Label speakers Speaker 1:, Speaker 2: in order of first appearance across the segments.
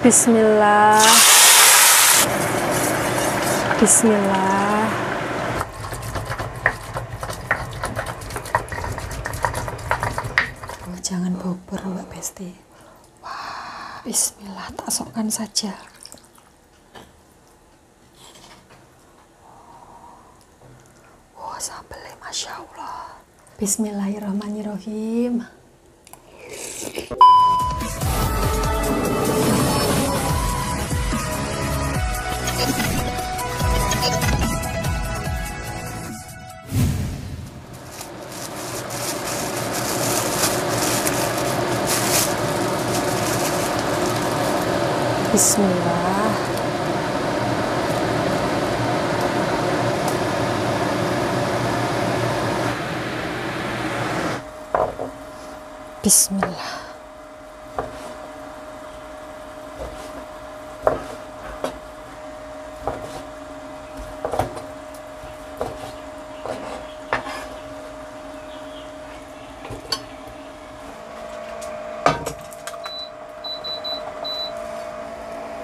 Speaker 1: Bismillah. Bismillah. Oh, jangan bobor Mbak Besti. Wah, bismillah, tasokkan saja. Wah, sambelnya Masya Allah. Bismillahirrahmanirrahim. Bismillah. Bismillah.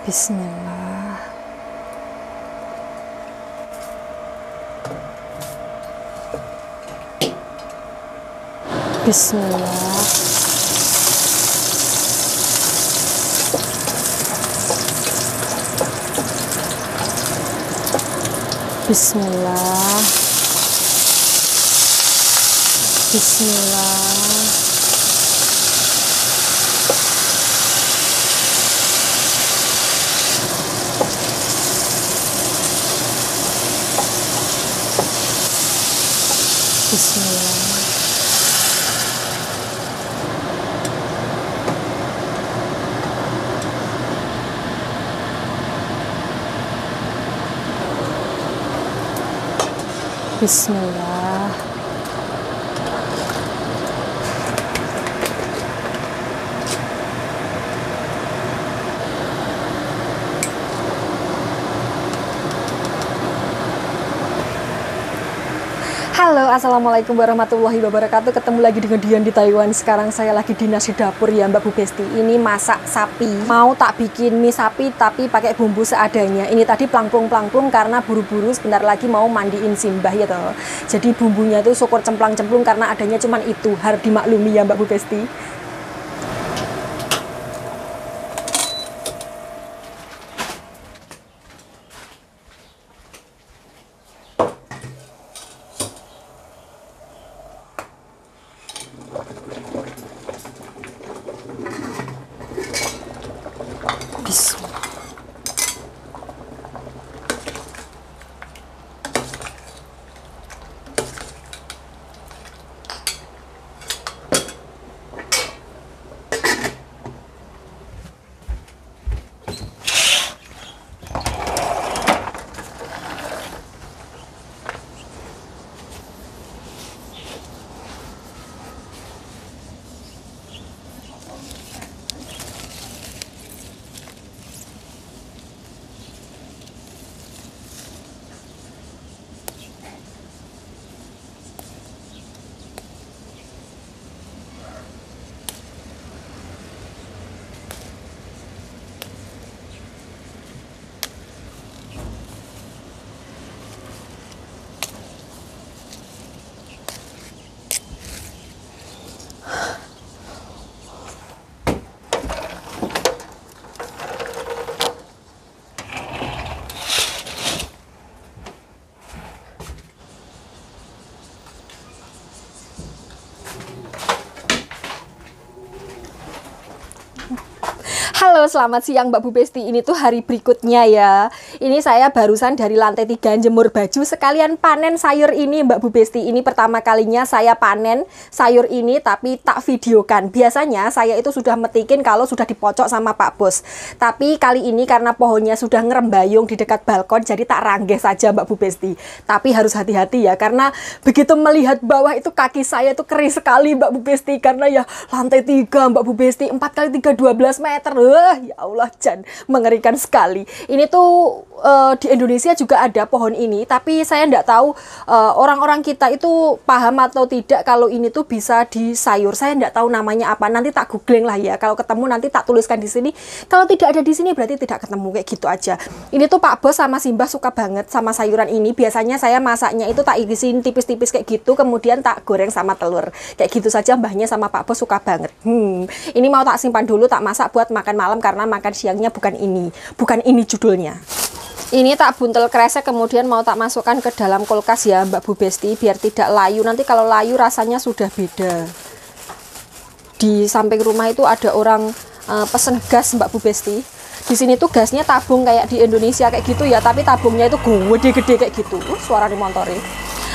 Speaker 1: Bismillah. Bismillah. Bismillah. Bismillah. Bismillah. Assalamualaikum warahmatullahi wabarakatuh. Ketemu lagi dengan Dian di Taiwan. Sekarang saya lagi di nasi dapur ya, Mbak Bu Besti. Ini masak sapi. Mau tak bikin mie sapi tapi pakai bumbu seadanya. Ini tadi pelangkung-pelangkung karena buru-buru sebentar lagi mau mandiin simbah ya toh. Jadi bumbunya itu syukur cemplang-cemplung karena adanya cuman itu. Harus dimaklumi ya, Mbak Bu Besti. Bismillah. Halo, selamat siang Mbak Bu Besti. Ini tuh hari berikutnya ya. Ini saya barusan dari lantai 3 jemur baju sekalian panen sayur ini Mbak Bu Besti. Ini pertama kalinya saya panen sayur ini tapi tak videokan. Biasanya saya itu sudah metikin kalau sudah dipocok sama Pak Bos. Tapi kali ini karena pohonnya sudah ngerembayung di dekat balkon jadi tak ranggeh saja Mbak Bu Besti. Tapi harus hati-hati ya karena begitu melihat bawah itu kaki saya itu kering sekali Mbak Bu Besti karena ya lantai 3 Mbak Bu Besti 4 kali 3 12 meter. Wah, Allah ya Allah Jan mengerikan sekali ini tuh uh, di Indonesia juga ada pohon ini tapi saya tidak tahu eh, orang-orang kita itu paham atau tidak kalau ini tuh bisa di sayur saya tidak tahu namanya apa. Nanti tak googling lah ya. Kalau ketemu nanti tak tuliskan di sini. Kalau tidak ada di sini berarti tidak ketemu kayak gitu aja. Ini tuh Pak Bos sama Simbah suka banget sama sayuran ini. Biasanya saya masaknya itu tak irisin tipis-tipis kayak gitu kemudian tak goreng sama telur. Kayak gitu saja mbahnya sama Pak Bos suka banget. Hmm. Ini mau tak simpan dulu tak masak buat makan malam karena makan siangnya bukan ini. Bukan ini judulnya ini tak buntel kresek kemudian mau tak masukkan ke dalam kulkas ya Mbak Bu Besti biar tidak layu. Nanti kalau layu rasanya sudah beda. Di samping rumah itu ada orang uh, pesen gas Mbak Bu Besti. Di sini tuh gasnya tabung kayak di Indonesia kayak gitu ya tapi tabungnya itu gede-gede kayak gitu uh, suara dimotori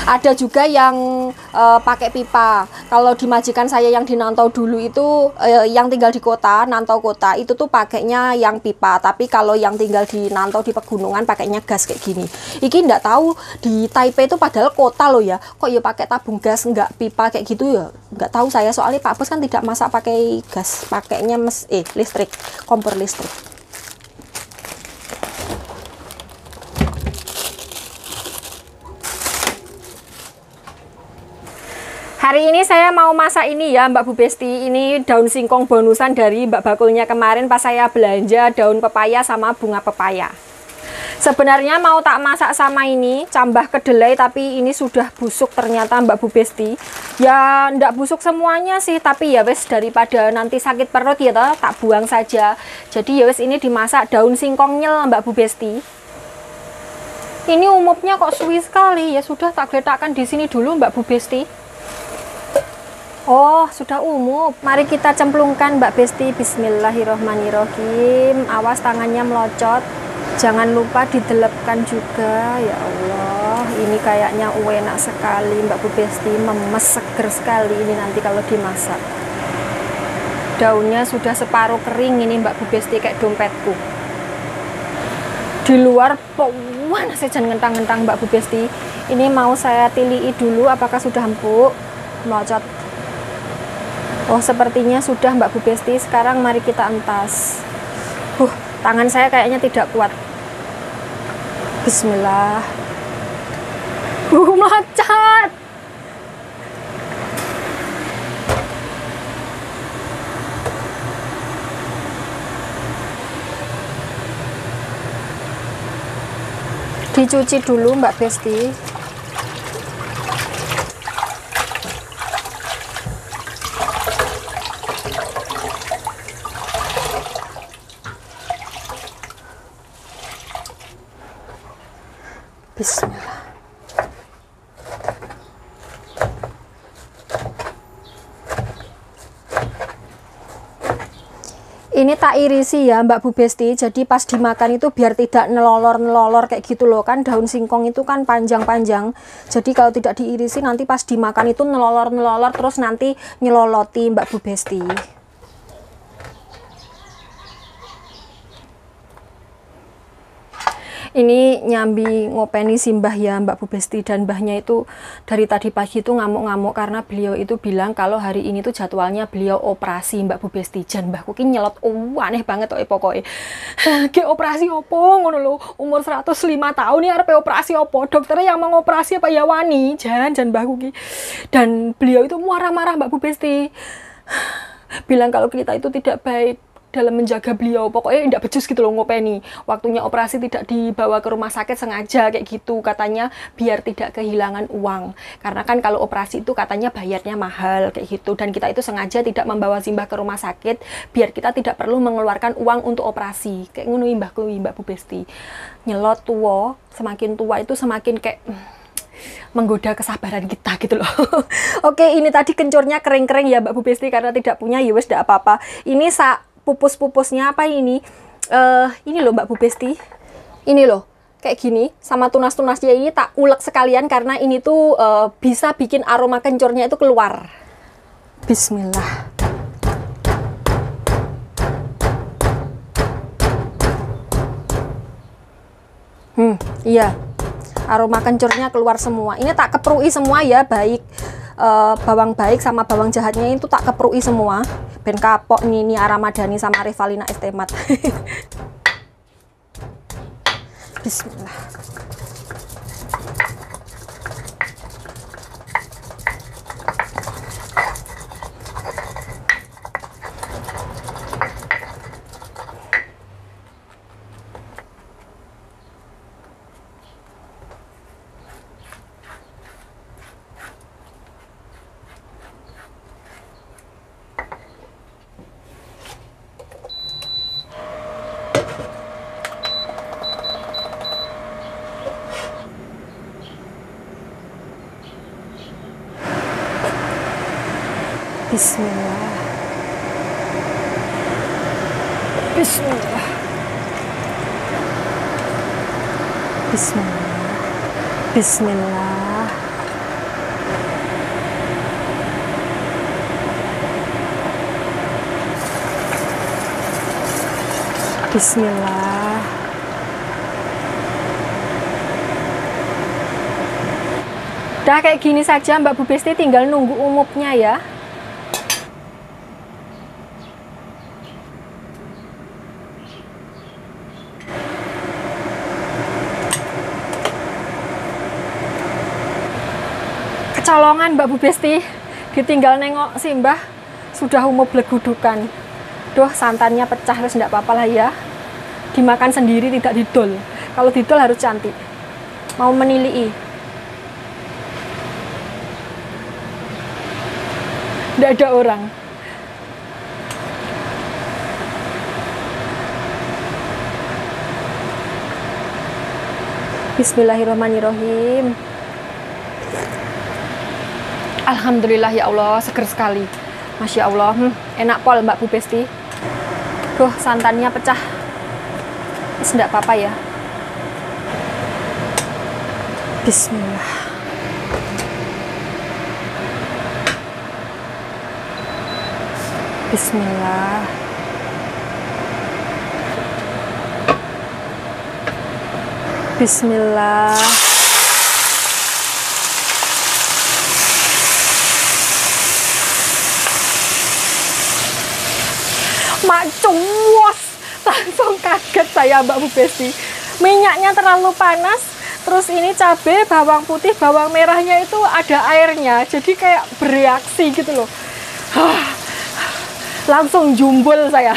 Speaker 1: ada juga yang uh, pakai pipa. Kalau di majikan saya yang di Nantau dulu itu uh, yang tinggal di kota Nantau kota itu tuh pakainya yang pipa. Tapi kalau yang tinggal di Nantau di pegunungan pakainya gas kayak gini. Iki ndak tahu di Taipei itu padahal kota loh ya. Kok ya pakai tabung gas nggak pipa kayak gitu ya? Nggak tahu saya soalnya Pak Bos kan tidak masak pakai gas pakainya mes eh listrik kompor listrik Hari ini saya mau masak ini ya Mbak Bu Besti. Ini daun singkong bonusan dari Mbak Bakulnya kemarin pas saya belanja daun pepaya sama bunga pepaya. Sebenarnya mau tak masak sama ini cambah kedelai tapi ini sudah busuk ternyata Mbak Bu Besti. Ya ndak busuk semuanya sih tapi ya wes daripada nanti sakit perut ya toh, tak buang saja. Jadi ya wes ini dimasak daun singkongnya Mbak Bu Besti. Ini umumnya kok suwi sekali. Ya sudah tak letakkan di sini dulu Mbak Bu Besti Oh, sudah umum. Mari kita cemplungkan Mbak Besti. Bismillahirrohmanirrohim. Awas tangannya melocot. Jangan lupa didelepkan juga. Ya Allah, ini kayaknya enak sekali Mbak Bu Besti. Memes seger sekali ini nanti kalau dimasak. Daunnya sudah separuh kering ini Mbak Bu Besti kayak dompetku. Di luar panas jangan ngentang-ngentang Mbak Bu Besti. Ini mau saya tilii dulu apakah sudah empuk. Melocot Oh sepertinya sudah Mbak Bu Besti. Sekarang mari kita entas. Uh, tangan saya kayaknya tidak kuat. Bismillah. Uh, macat dicuci dulu Mbak Besti Bismillah. Ini tak irisi ya Mbak Bu Besti. Jadi pas dimakan itu biar tidak nelolor-nelolor kayak gitu loh kan daun singkong itu kan panjang-panjang. Jadi kalau tidak diirisi nanti pas dimakan itu nelolor-nelolor terus nanti nyeloloti Mbak Bu Besti. Ini nyambi ngopeni simbah ya Mbak Bu Besti dan mbahnya itu dari tadi pagi itu ngamuk-ngamuk karena beliau itu bilang kalau hari ini tuh jadwalnya beliau operasi Mbak Bu Besti. Dan Mbah Kuki nyelot oh aneh banget oh pokoknya ke operasi opo? Ngono lo umur 105 tahun nih arep operasi opo? Dokternya yang mau operasi apa? Ya wani jan jan Mbah Kuki dan beliau itu marah-marah Mbak Bu Besti. Bilang kalau kita itu tidak baik dalam menjaga beliau. Pokoknya tidak becus gitu loh ngopeni. Waktunya operasi tidak dibawa ke rumah sakit sengaja kayak gitu. Katanya biar tidak kehilangan uang. Karena kan kalau operasi itu katanya bayarnya mahal kayak gitu. Dan kita itu sengaja tidak membawa simbah ke rumah sakit biar kita tidak perlu mengeluarkan uang untuk operasi. Kayak ngono mbahku mbak Bu Besti. Nyelot tua semakin tua itu semakin kayak hmm, menggoda kesabaran kita gitu loh. Oke, ini tadi kencurnya kering-kering ya Mbak Bu Besti karena tidak punya ya tidak apa-apa. Ini sa pupus-pupusnya apa ini? Uh, ini loh Mbak Bu Besti. Ini loh kayak gini sama tunas-tunasnya ini tak ulek sekalian karena ini tuh uh, bisa bikin aroma kencurnya itu keluar. Bismillah. Hmm iya aroma kencurnya keluar semua. Ini tak keprui semua ya baik uh, bawang baik sama bawang jahatnya itu tak keprui semua. Ben kapok nih ini Aramadani sama Rivalina Estemat. Bismillah Bismillah. Bismillah. Bismillah. Bismillah. Bismillah. Udah kayak gini saja Mbak Bu Besti tinggal nunggu umupnya ya. Kecolongan Mbak Bu Besti. Ditinggal nengok Simbah sudah umum blegudukan. Duh santannya pecah terus enggak apa-apa lah ya. Dimakan sendiri tidak didol. Kalau didol harus cantik. Mau menilii. Tidak ada orang. Bismillahirrahmanirrahim Alhamdulillah ya Allah, seger sekali. Masya Allah, hmm, enak pol Mbak Bu Besti. Duh, santannya pecah. Tidak apa-apa ya. Bismillah. Bismillah. Bismillah. Saya Mbak Bu Besti minyaknya terlalu panas terus ini cabai bawang putih bawang merahnya itu ada airnya jadi kayak bereaksi gitu loh. Langsung jumbul saya.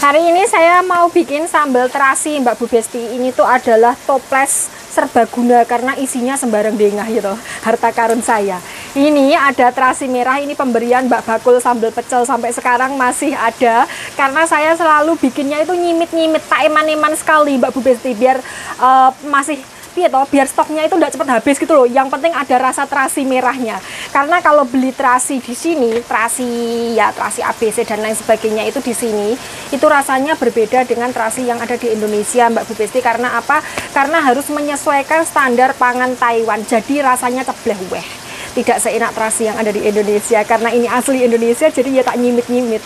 Speaker 1: Hari ini saya mau bikin sambal terasi Mbak Bu Besti. Ini tuh adalah toples serbaguna karena isinya sembarang dengah gitu harta karun saya ini ada terasi merah ini pemberian Mbak Bakul sambal pecel sampai sekarang masih ada. Karena saya selalu bikinnya itu nyimit-nyimit tak eman-eman sekali Mbak Bu Besti biar uh, masih piye toh biar stoknya itu tidak cepat habis gitu loh. Yang penting ada rasa terasi merahnya. Karena kalau beli terasi di sini terasi ya terasi ABC dan lain sebagainya itu di sini itu rasanya berbeda dengan terasi yang ada di Indonesia Mbak Bu Besti. Karena apa? Karena harus menyesuaikan standar pangan Taiwan. Jadi rasanya cebleh weh tidak seenak terasi yang ada di Indonesia karena ini asli Indonesia jadi ya tak nyimit-nyimit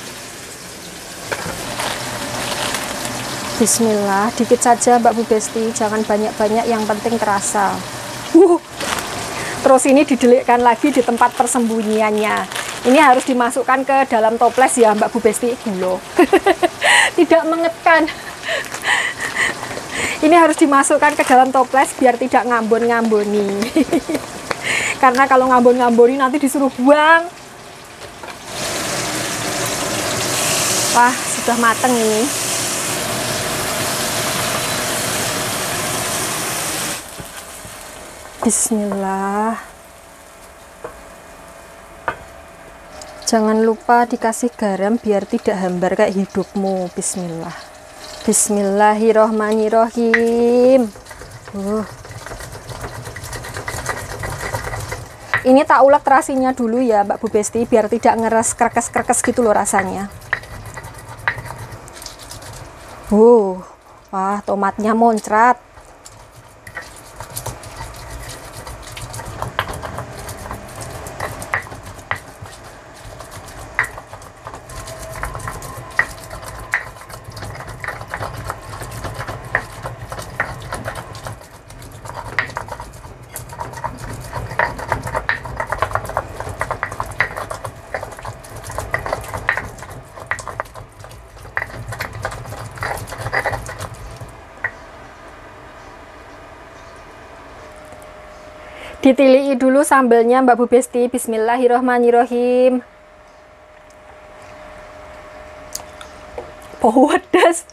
Speaker 1: Bismillah, dikit saja Mbak Bu Besti, jangan banyak-banyak yang penting terasa. Uh. Terus ini didelikkan lagi di tempat persembunyiannya. Ini harus dimasukkan ke dalam toples ya Mbak Bu Besti, gulo. tidak mengetkan. ini harus dimasukkan ke dalam toples biar tidak ngambon-ngamboni. Karena kalau ngambon-ngamboni nanti disuruh buang. Wah, sudah mateng ini. Bismillah Jangan lupa dikasih garam biar tidak hambar kayak hidupmu Bismillah Bismillahirrohmanirrohim uh. Ini tak ulek terasinya dulu ya Mbak Bu Besti Biar tidak ngeres kerkes-kerkes gitu loh rasanya uh. Wah tomatnya moncrat Ditilii dulu sambelnya Mbak Bu Besti. Bismillahirrohmanirrohim. Pewedes.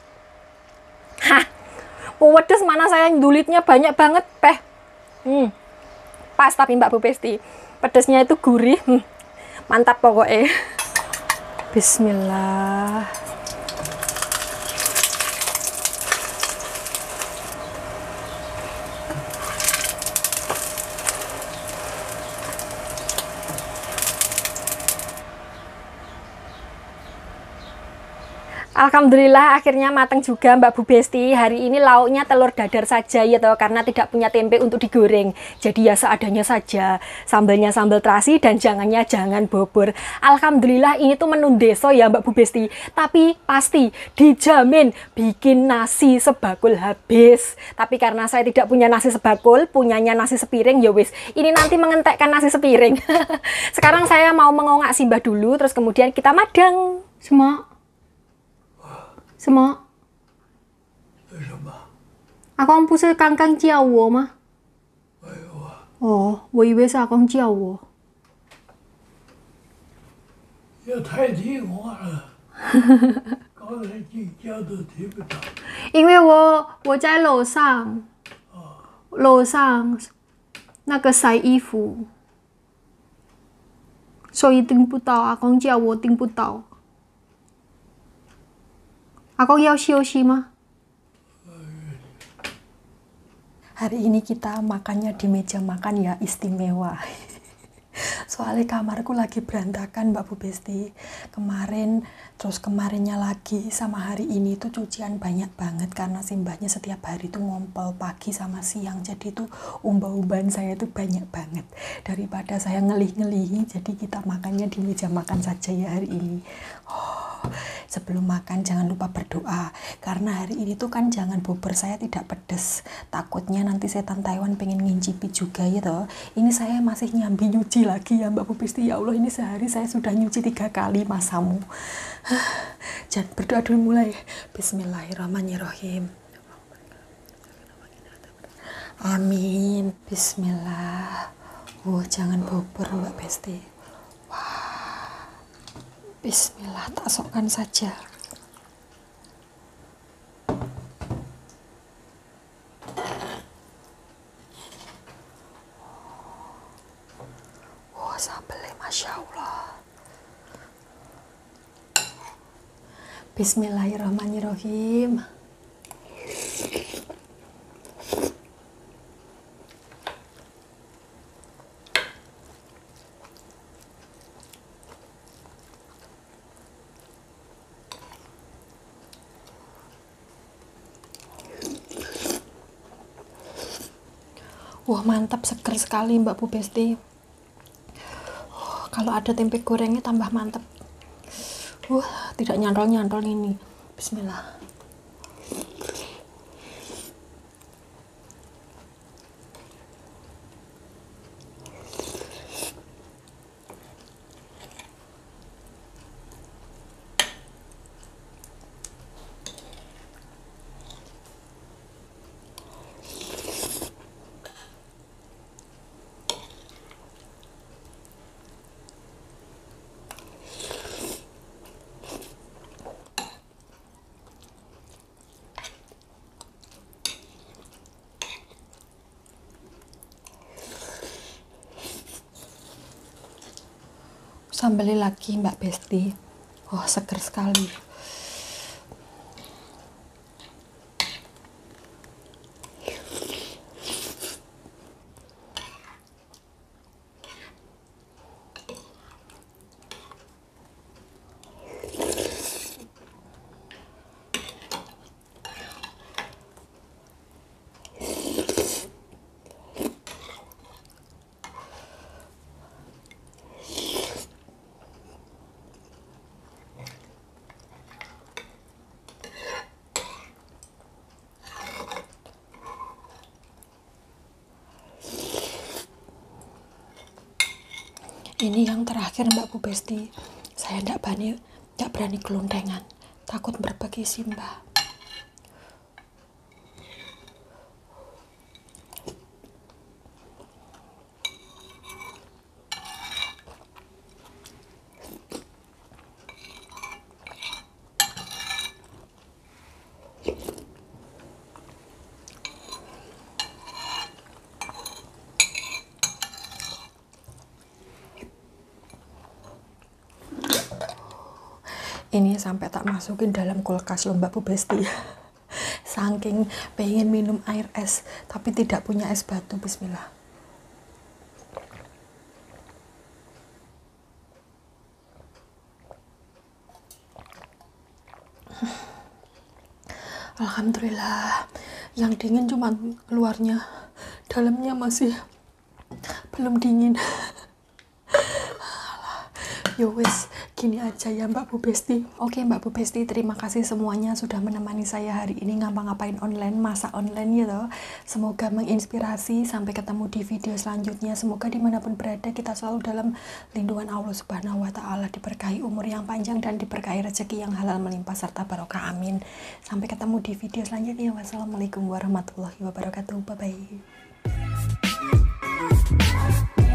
Speaker 1: Hah. Pewedes mana saya dulitnya banyak banget, Peh. Hmm. Pas tapi Mbak Bu Besti. Pedesnya itu gurih. Hmm. Mantap pokoknya. Bismillah. Alhamdulillah akhirnya matang juga Mbak Bu Besti. Hari ini lauknya telur dadar saja ya toh karena tidak punya tempe untuk digoreng. Jadi ya seadanya saja. Sambalnya sambal terasi dan jangannya jangan bobor. Alhamdulillah ini tuh menu deso ya Mbak Bu Besti. Tapi pasti dijamin bikin nasi sebakul habis. Tapi karena saya tidak punya nasi sebakul, punyanya nasi sepiring ya wis. Ini nanti mengentekkan nasi sepiring. Sekarang saya mau mengongak simbah dulu terus kemudian kita madang. Semua 什么？
Speaker 2: 为什么？
Speaker 1: 阿公不是刚刚叫我吗？
Speaker 2: 没有啊，
Speaker 1: 哦，我以为是阿公叫我。
Speaker 2: 也太听话了。刚才你叫都听不到。
Speaker 1: 因为我我在楼上，楼上那个晒衣服，所以听不到。阿公叫我听不到。Aku ya sioshi mah. Hari ini kita makannya di meja makan ya istimewa. Soalnya kamarku lagi berantakan Mbak Bu Besti. Kemarin, terus kemarinnya lagi sama hari ini tuh cucian banyak banget karena simbahnya setiap hari tuh ngompol pagi sama siang. Jadi tuh umbah-umbahan saya tuh banyak banget. Daripada saya ngelih-ngelihi, jadi kita makannya di meja makan saja ya hari ini. Oh, sebelum makan jangan lupa berdoa. Karena hari ini tuh kan jangan bubur saya tidak pedes. Takutnya nanti setan Taiwan pengen ngincipi juga ya toh. Ini saya masih nyambi nyuci lagi ya Mbak Bu Pisti ya Allah ini sehari saya sudah nyuci tiga kali masamu. Jangan berdoa dulu mulai. Bismillahirrahmanirrahim. Amin. Bismillah. Oh jangan bubur Mbak Besti Bismillah, tasokkan saja. Wah, oh, sambelnya Masya Allah. Bismillahirrahmanirrahim. Wah mantap seger sekali Mbak Bu Besti. Oh, kalau ada tempe gorengnya tambah mantap. Wah tidak nyantol-nyantol ini. Bismillah. Sambelnya lagi Mbak Besti. Oh, seger sekali ini yang terakhir Mbak Bu Besti. Saya tidak berani tidak berani kelundengan takut berbagi simbah Ini sampai tak masukin dalam kulkas loh Mbak Bu Besti. Saking pengen minum air es, tapi tidak punya es batu. Bismillah. Alhamdulillah, yang dingin cuma luarnya, dalamnya masih belum dingin. Yo wes, gini aja ya Mbak Bu Besti. Oke Mbak Bu Besti, terima kasih semuanya sudah menemani saya hari ini ngapa-ngapain online, masak online gitu. Semoga menginspirasi. Sampai ketemu di video selanjutnya. Semoga di mana pun berada kita selalu dalam lindungan Allah Subhanahu Wa Taala, diberkahi umur yang panjang dan diberkahi rezeki yang halal melimpah serta barokah. Amin. Sampai ketemu di video selanjutnya. Wassalamualaikum warahmatullahi wabarakatuh. Bye bye.